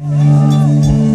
you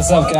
What's up, guys?